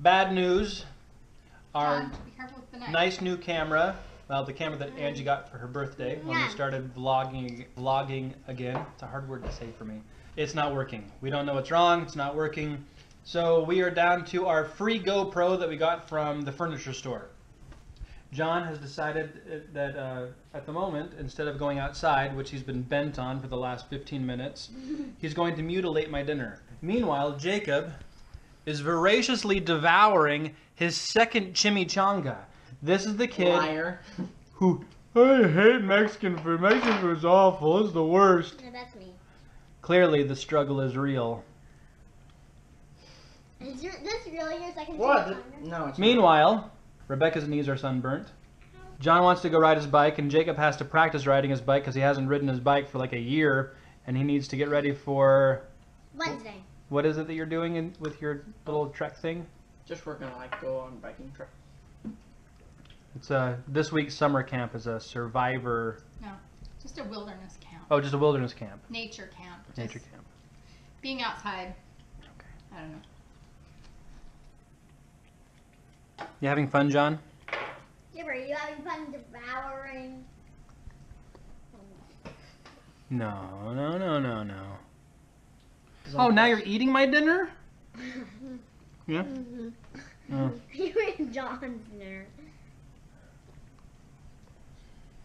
Bad news. Our John, be careful with the knife. nice new camera. Well, the camera that Angie got for her birthday when we started vlogging vlogging again. It's a hard word to say for me. It's not working. We don't know what's wrong. It's not working. So we are down to our free GoPro that we got from the furniture store. John has decided uh, that uh, at the moment, instead of going outside, which he's been bent on for the last 15 minutes, he's going to mutilate my dinner. Meanwhile, Jacob is voraciously devouring his second chimichanga. This is the kid Liar. who I hate Mexican food. Mexican food is awful. It's the worst. No, that's me. Clearly, the struggle is real. Is your, this really your second What? chimichanga? No, it's Meanwhile, Rebecca's knees are sunburnt. John wants to go ride his bike, and Jacob has to practice riding his bike because he hasn't ridden his bike for like a year, and he needs to get ready for Wednesday. What is it that you're doing in, with your little trek thing? Just we're gonna like go on biking trip. It's a this week's summer camp is a survivor. No, just a wilderness camp. Oh, just a wilderness camp, Nature camp. Nature camp. Being outside. Okay. I don't know. You having fun, John? Yeah, are you having fun devouring? No, no, no, no, no. Oh, now you're eating my dinner? Yeah. Oh. you and John's dinner.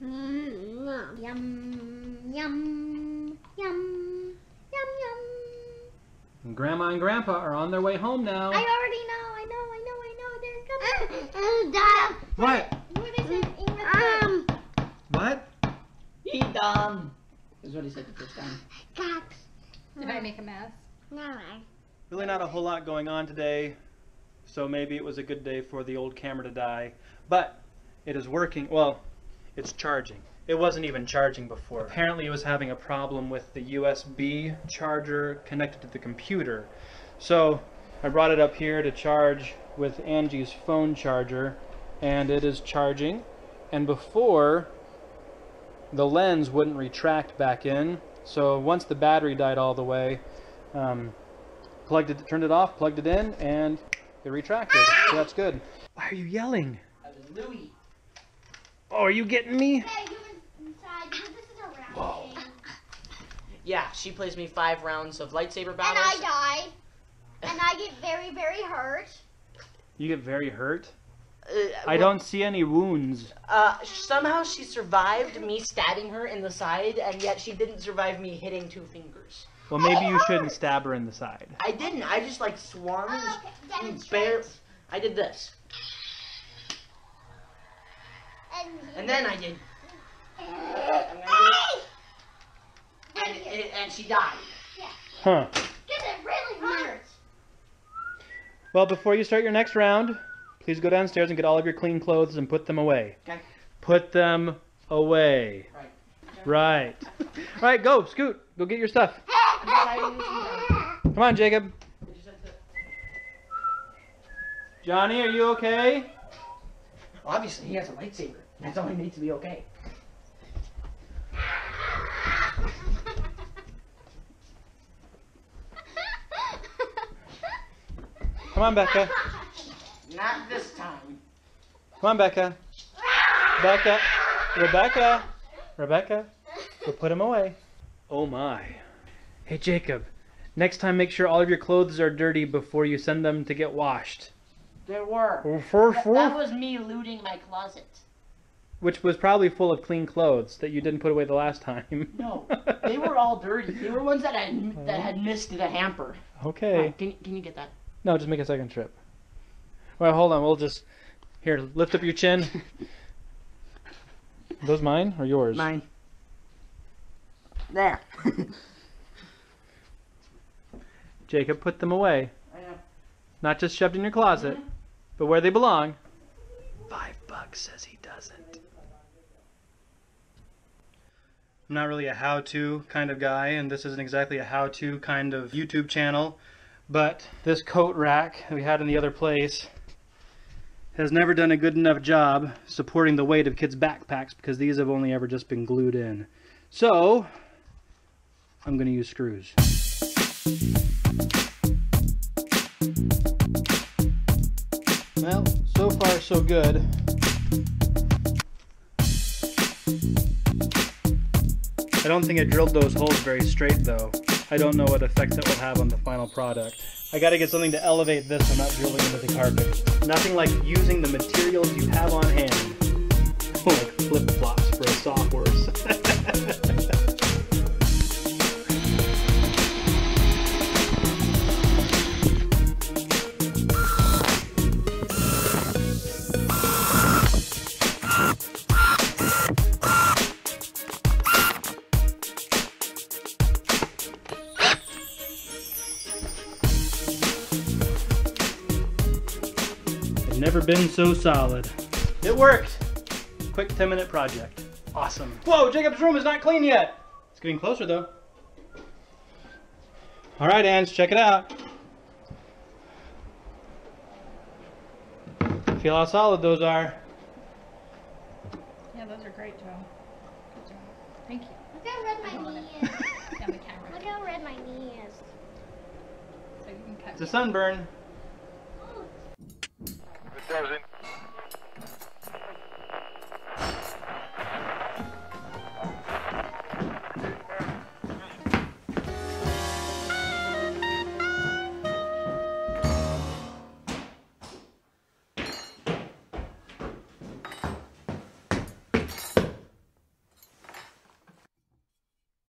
Mm, yum, yum, yum, yum, yum. Grandma and Grandpa are on their way home now. I already know, I know, I know, I know. They're coming. Dad. What? What is it? English? Um, What? He dumb. Is what he said the first time. Cats. Did I make a mess? No. Really not a whole lot going on today, so maybe it was a good day for the old camera to die. But it is working. Well, it's charging. It wasn't even charging before. Apparently, it was having a problem with the USB charger connected to the computer. So I brought it up here to charge with Angie's phone charger, and it is charging. And before, the lens wouldn't retract back in. So once the battery died all the way, um, plugged it, turned it off, plugged it in, and it retracted. So that's good. Why are you yelling? That was Louis. Oh, are you getting me? Hey, you inside. This is a round Whoa. game. Yeah, she plays me five rounds of lightsaber battles. And. I die. And I get very, very hurt. You get very hurt. Uh, I don't see any wounds. Uh, somehow she survived me stabbing her in the side, and yet she didn't survive me hitting two fingers. Well, maybe you shouldn't stab her in the side. I didn't. I just like swung. and Oh, okay. bare- I did this, And, and then I did, Hey! and, it, and she died. Huh. Because it really hurts. Well, before you start your next round, please go downstairs and get all of your clean clothes and put them away. Okay. Put them away. Right. Right. right, go, Scoot. Go get your stuff. Come on, Jacob. Johnny, are you okay? Obviously, he has a lightsaber. That's all he needs to be okay. Come on, Becca. Not this time. Come on, Becca. Becca. Rebecca. Rebecca. Go put him away. Oh my. Hey, Jacob. Next time, make sure all of your clothes are dirty before you send them to get washed. There were. Which That, that was me looting my closet. Which was probably full of clean clothes that you didn't put away the last time. No, they were all dirty. They were ones that had that had missed the hamper. Okay. Can can you get that? No, just make a second trip. Well, hold on. We'll just here. Lift up your chin. Those mine or yours? Mine. There. Jacob, put them away. I know. Not just shoved in your closet, mm-hmm. but where they belong. Five bucks says he doesn't. I'm not really a how-to kind of guy, and this isn't exactly a how-to kind of YouTube channel. But this coat rack that we had in the other place has never done a good enough job supporting the weight of kids' backpacks because these have only ever just been glued in. So, I'm going to use screws. Well, so far so good. I don't think I drilled those holes very straight though. I don't know what effect that will have on the final product. I gotta get something to elevate this I'm not drilling into the carpet. Nothing like using the materials you have on hand. like flip flops for a sawhorse. never been so solid. It worked! Quick 10 minute project. Awesome. Whoa, Jacob's room is not clean yet! It's getting closer though. Alright, Ans, check it out. Feel how solid those are. Yeah, those are great, Joe. Good job. Thank you. Look how red my knee is. Yeah. Look how red my knee is. So you can cut. It's a sunburn. Doesn't